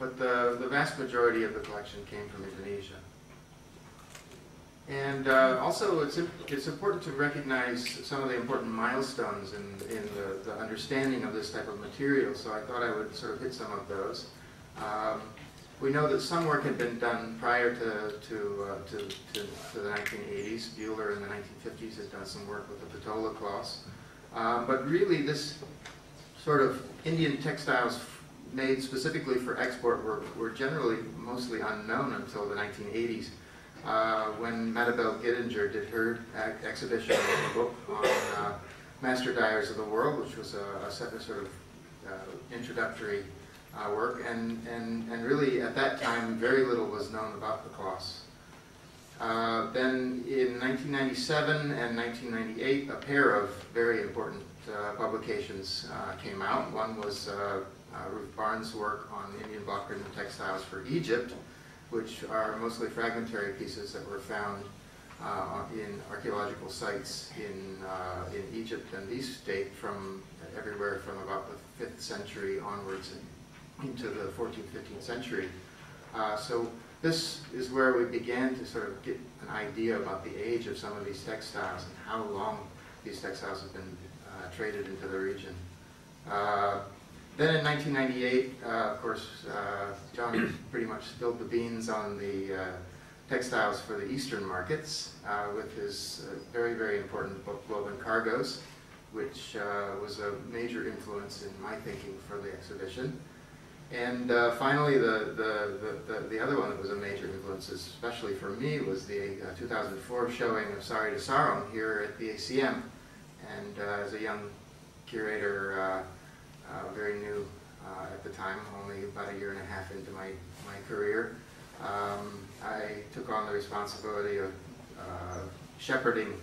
but the, the vast majority of the collection came from Indonesia. And uh, also, it's, it's important to recognize some of the important milestones in, in the, the understanding of this type of material, so I thought I would sort of hit some of those. Um, we know that some work had been done prior to, to, uh, to, to, to, the 1980s. Bühler in the 1950s had done some work with the patola cloths. Um, but really, this sort of Indian textiles made specifically for export were, were generally mostly unknown until the 1980s. Uh, when Mattiebelle Gittinger did her exhibition book on uh, Master Dyers of the World, which was a, a sort of uh, introductory uh, work, and, and, and really at that time very little was known about the cloths. Uh, then in 1997 and 1998, a pair of very important uh, publications came out. One was Ruth Barnes' work on Indian block printing textiles for Egypt, which are mostly fragmentary pieces that were found in archaeological sites in, in Egypt, and these date from everywhere from about the 5th century onwards into the 14th, 15th century. Uh, so this is where we began to sort of get an idea about the age of some of these textiles and how long these textiles have been uh, traded into the region. Uh, then in 1998, uh, of course, uh, John pretty much spilled the beans on the uh, textiles for the Eastern markets with his very, very important book, Woven Cargoes, which was a major influence in my thinking for the exhibition. And uh, finally, the, the, the, the, other one that was a major influence, especially for me, was the uh, 2004 showing of Sari to Sarong here at the ACM. And uh, as a young curator, uh, uh, very new uh, at the time, only about a year and a half into my, my career, um, I took on the responsibility of shepherding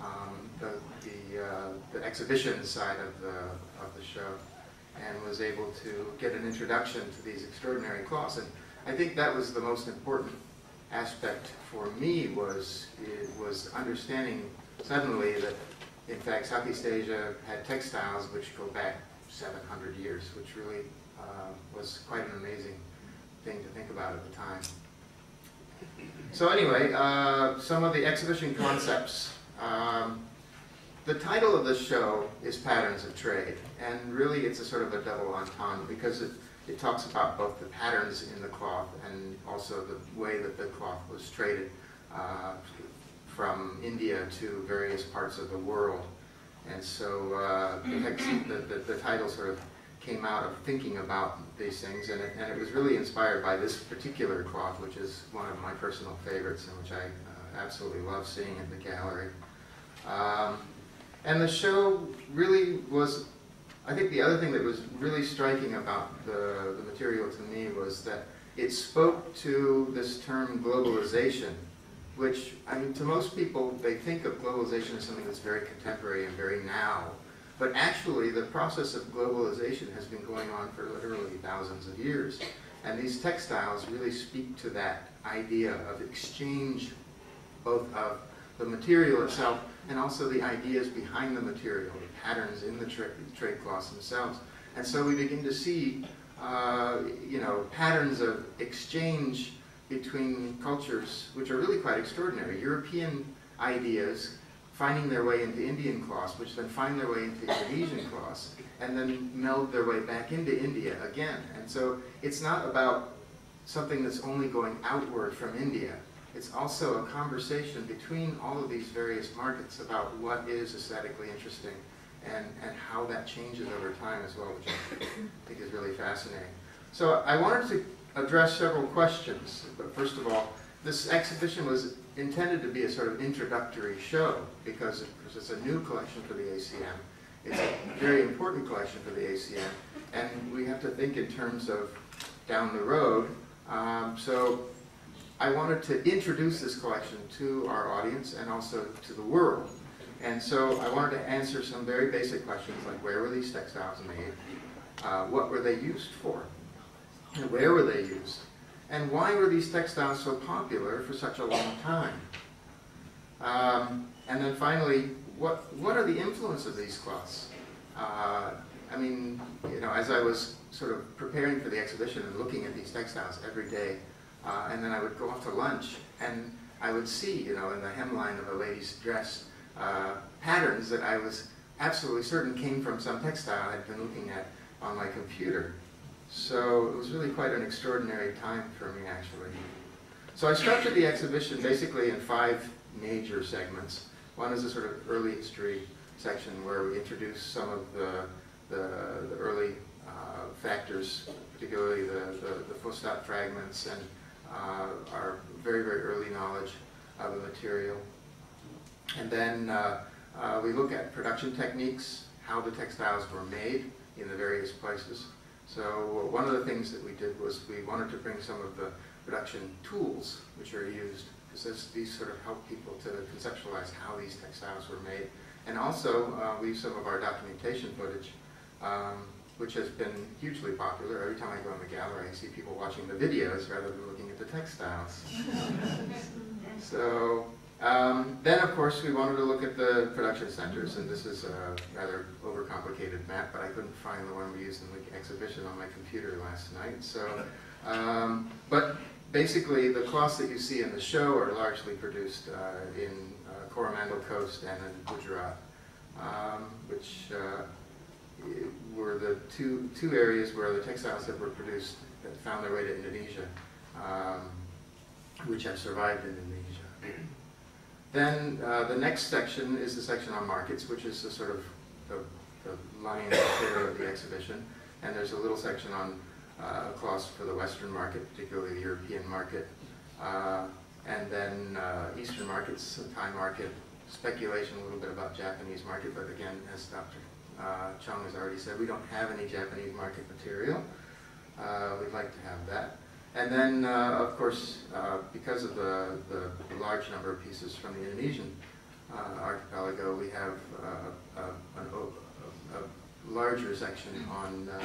um, the, the, the exhibition side of the, of the show and was able to get an introduction to these extraordinary cloths. And I think that was the most important aspect for me was, it was understanding suddenly that in fact Southeast Asia had textiles which go back 700 years, which really uh, was quite an amazing thing to think about at the time. So anyway, uh, some of the exhibition concepts. Um, the title of the show is Patterns of Trade, and really it's a sort of a double entendre because it, it talks about both the patterns in the cloth and also the way that the cloth was traded uh, from India to various parts of the world. And so uh, the, the, the, title sort of came out of thinking about these things, and it, and it was really inspired by this particular cloth, which is one of my personal favorites and which I uh, absolutely love seeing at the gallery. Um, and the show really was, I think the other thing that was really striking about the, the material to me was that it spoke to this term globalization, which, I mean, to most people, they think of globalization as something that's very contemporary and very now. But actually, the process of globalization has been going on for literally thousands of years. And these textiles really speak to that idea of exchange, both of the material itself and also the ideas behind the material, the patterns in the tra trade cloths themselves. And so we begin to see, uh, you know, patterns of exchange between cultures, which are really quite extraordinary. European ideas finding their way into Indian cloths, which then find their way into Indonesian cloths, and then meld their way back into India again. And so it's not about something that's only going outward from India. It's also a conversation between all of these various markets about what is aesthetically interesting and, and how that changes over time as well, which I think is really fascinating. So I wanted to address several questions. But first of all, this exhibition was intended to be a sort of introductory show because it's a new collection for the ACM. It's a very important collection for the ACM, and we have to think in terms of down the road. Um, so I wanted to introduce this collection to our audience and also to the world. And so I wanted to answer some very basic questions like where were these textiles made? Uh, what were they used for? And where were they used? And why were these textiles so popular for such a long time? Um, and then finally, what, what are the influence of these cloths? Uh, I mean, you know, as I was sort of preparing for the exhibition and looking at these textiles every day, uh, and then I would go off to lunch, and I would see, you know, in the hemline of a lady's dress, uh, patterns that I was absolutely certain came from some textile I'd been looking at on my computer. So it was really quite an extraordinary time for me, actually. So I structured the exhibition basically in five major segments. One is a sort of early history section where we introduce some of the, the, the early uh, factors, particularly the, the, the Fustat fragments and uh, our very, very early knowledge of the material. And then uh, uh, we look at production techniques, how the textiles were made in the various places. So one of the things that we did was we wanted to bring some of the production tools which are used, because these sort of help people to conceptualize how these textiles were made. And also, uh, we use some of our documentation footage, um, which has been hugely popular. Every time I go in the gallery, I see people watching the videos rather than looking at the textiles. so um, then, of course, we wanted to look at the production centers, and this is a rather overcomplicated map, but I couldn't find the one we used in the exhibition on my computer last night. So, um, but basically, the cloths that you see in the show are largely produced uh, in uh, Coromandel Coast and in Gujarat, um, which uh, were the two, two areas where the textiles that were produced that found their way to Indonesia, um, which have survived in Indonesia. Then uh, the next section is the section on markets, which is the sort of the, the lion's share of the exhibition. And there's a little section on uh, cloths for the Western market, particularly the European market. Uh, and then uh, Eastern markets, Thai market, speculation a little bit about Japanese market, but again, as Dr. Uh, Chong has already said, we don't have any Japanese market material. Uh, we'd like to have that. And then, uh, of course, uh, because of the, the, large number of pieces from the Indonesian uh, archipelago, we have uh, a, a, a, larger section on uh,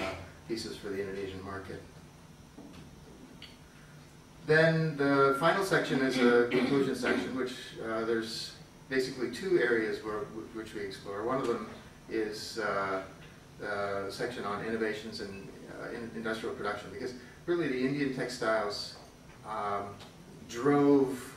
pieces for the Indonesian market. Then the final section is a conclusion section, which uh, there's basically two areas where, which we explore. One of them is the section on innovations in, in industrial production, because really the Indian textiles um, drove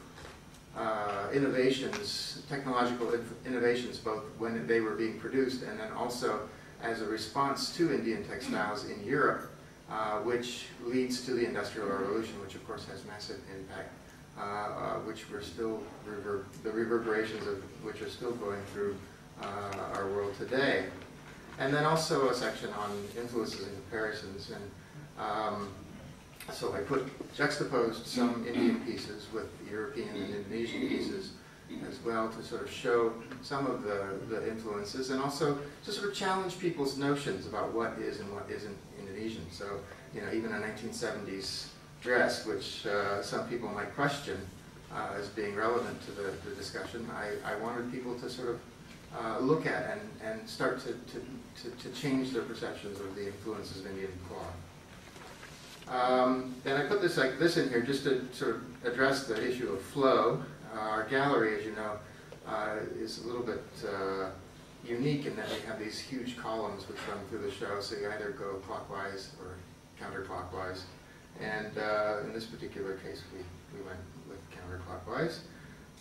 uh, innovations, technological innovations, both when they were being produced and then also as a response to Indian textiles in Europe, uh, which leads to the Industrial Revolution, which of course has massive impact, uh, uh which we're still, rever the reverberations of which are still going through uh, our world today. And then also a section on influences and comparisons. And um, so I put juxtaposed some Indian pieces with European and Indonesian pieces as well to sort of show some of the, the influences and also to sort of challenge people's notions about what is and what isn't Indonesian. So, you know, even a 1970s dress, which uh, some people might question uh, as being relevant to the, the discussion, I, I wanted people to sort of uh, look at and, and start to, to, to, to change their perceptions of the influences of Indian cloth. Um, and I put this like this in here just to sort of address the issue of flow. Uh, our gallery, as you know, uh, is a little bit uh, unique in that we have these huge columns which run through the show, so you either go clockwise or counterclockwise. And uh, in this particular case, we, we went with counterclockwise.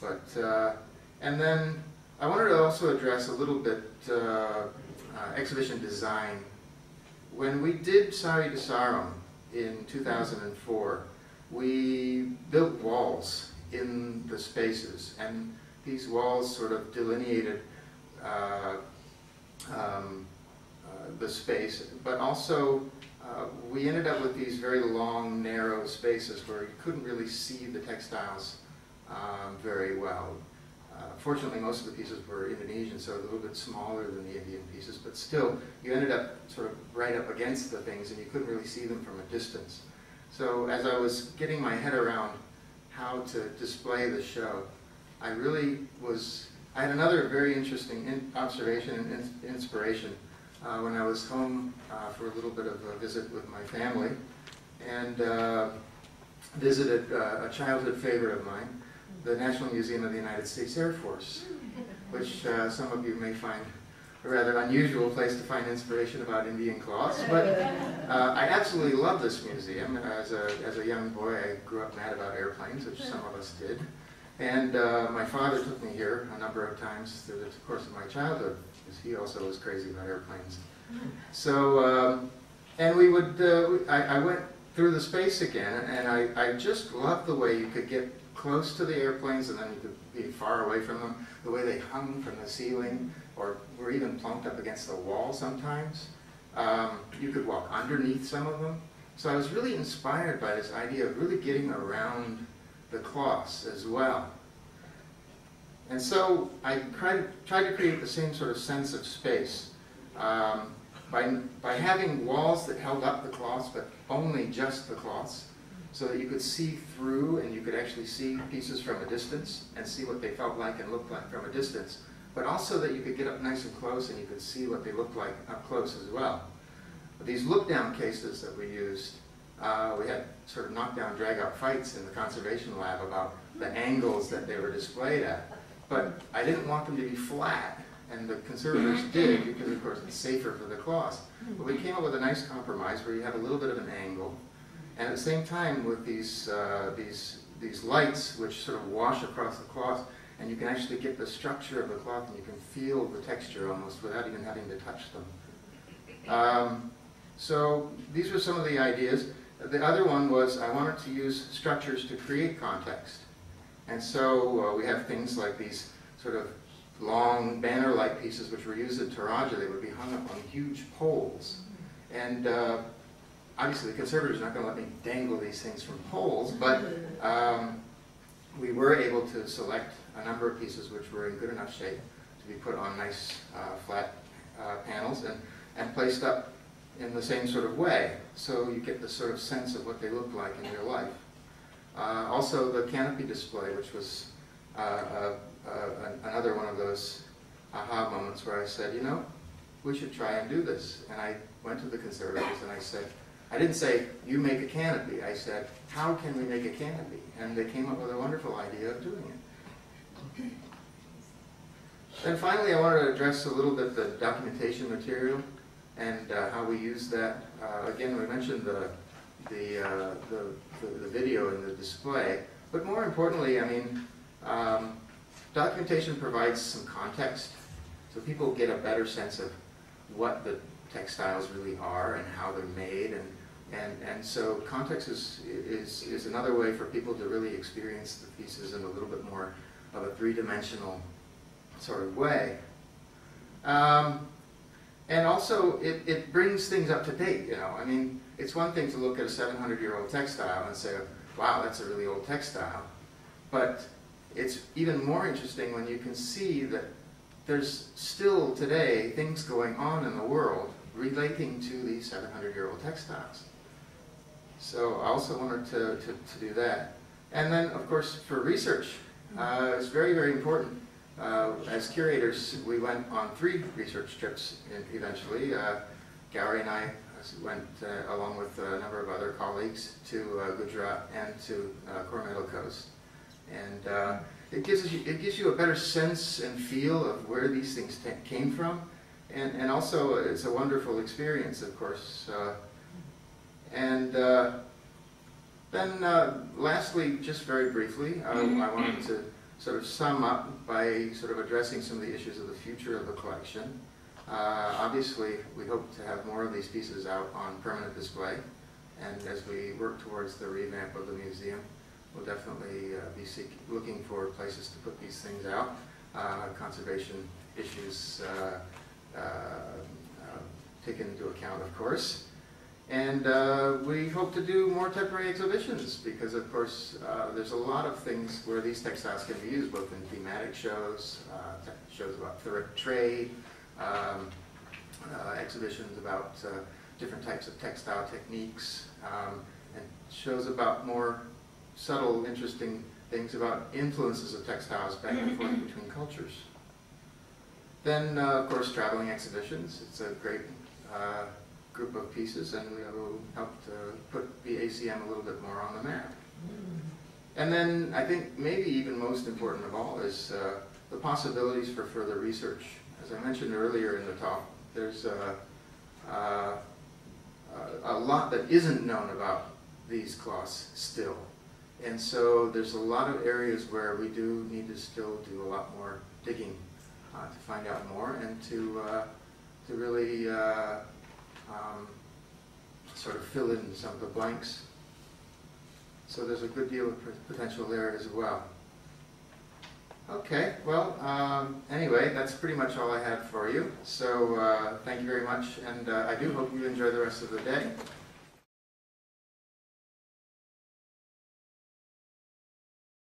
But, uh, and then I wanted to also address a little bit uh, exhibition design. When we did Sari to Sarong, in 2004, we built walls in the spaces, and these walls sort of delineated uh, um, uh, the space, but also uh, we ended up with these very long, narrow spaces where you couldn't really see the textiles um, very well. Uh, fortunately, most of the pieces were Indonesian, so a little bit smaller than the Indian pieces, but still, you ended up sort of right up against the things, and you couldn't really see them from a distance. So as I was getting my head around how to display the show, I really was, I had another very interesting in observation and in inspiration uh, when I was home uh, for a little bit of a visit with my family, and uh, visited uh, a childhood favorite of mine, the National Museum of the United States Air Force, which uh, some of you may find a rather unusual place to find inspiration about Indian cloths. But uh, I absolutely love this museum. As a, as a young boy, I grew up mad about airplanes, which some of us did. And uh, my father took me here a number of times through the course of my childhood, because he also was crazy about airplanes. So, um, and we would, uh, I, I, went through the space again, and I, I just loved the way you could get close to the airplanes and then you could be far away from them, the way they hung from the ceiling, or were even plunked up against the wall sometimes. Um, you could walk underneath some of them. So I was really inspired by this idea of really getting around the cloths as well. And so I tried, tried to create the same sort of sense of space um, by, by having walls that held up the cloths, but only just the cloths, so that you could see through and you could actually see pieces from a distance and see what they felt like and looked like from a distance, but also that you could get up nice and close and you could see what they looked like up close as well. But these look-down cases that we used uh, we had sort of knockdown, drag-out fights in the conservation lab about the angles that they were displayed at. But I didn't want them to be flat, and the conservators did because, of course, it's safer for the cloth. But we came up with a nice compromise where you have a little bit of an angle, and at the same time with these, uh, these, these lights which sort of wash across the cloth, and you can actually get the structure of the cloth and you can feel the texture almost without even having to touch them. Um, so these were some of the ideas. The other one was I wanted to use structures to create context. And so uh, we have things like these sort of long banner-like pieces which were used at Toraja. They would be hung up on huge poles. And uh, obviously the conservators are not going to let me dangle these things from poles, but um, we were able to select a number of pieces which were in good enough shape to be put on nice uh, flat uh, panels and, and placed up in the same sort of way, so you get the sort of sense of what they look like in real life. Uh, also, the canopy display, which was uh, another one of those aha moments where I said, you know, we should try and do this. And I went to the conservators and I said, I didn't say, you make a canopy. I said, how can we make a canopy? And they came up with a wonderful idea of doing it. And finally, I wanted to address a little bit the documentation material and uh, how we use that. Uh, again, we mentioned the, the, uh, the, the, the, video and the display, but more importantly, I mean, um, documentation provides some context, so people get a better sense of what the textiles really are and how they're made, and, and, and so context is, is, is another way for people to really experience the pieces in a little bit more of a three-dimensional sort of way. Um, and also, it, it brings things up to date, you know. I mean, it's one thing to look at a 700-year-old textile and say, wow, that's a really old textile. But it's even more interesting when you can see that there's still today things going on in the world relating to these 700-year-old textiles. So I also wanted to, to, to, do that. And then, of course, for research, uh, it's very, very important uh, as curators, we went on three research trips eventually. Uh, Gauri and I went, uh, along with a number of other colleagues, to uh, Gujarat and to uh, Coromandel Coast. And uh, it, gives you, it gives you a better sense and feel of where these things came from. And, and also, it's a wonderful experience, of course. And then, lastly, just very briefly, I wanted to sort of sum up by sort of addressing some of the issues of the future of the collection. Uh, obviously, we hope to have more of these pieces out on permanent display, and as we work towards the revamp of the museum, we'll definitely uh, be seek, looking for places to put these things out. Uh, conservation issues uh, uh, uh, taken into account, of course. And uh, we hope to do more temporary exhibitions because, of course, uh, there's a lot of things where these textiles can be used, both in thematic shows, uh, shows about trade, um, uh, exhibitions about uh, different types of textile techniques, um, and shows about more subtle, interesting things about influences of textiles back and forth between cultures. Then, uh, of course, traveling exhibitions. It's a great group of pieces and we will help to put the ACM a little bit more on the map. And then I think maybe even most important of all is uh, the possibilities for further research as I mentioned earlier in the talk, there's a, a, a lot that isn't known about these cloths still. And so there's a lot of areas where we do need to still do a lot more digging uh, to find out more and to, uh, to really uh, um, sort of fill in some of the blanks. So there's a good deal of potential there as well. Okay, well, um, anyway, that's pretty much all I had for you. So uh, thank you very much, and uh, I do hope you enjoy the rest of the day.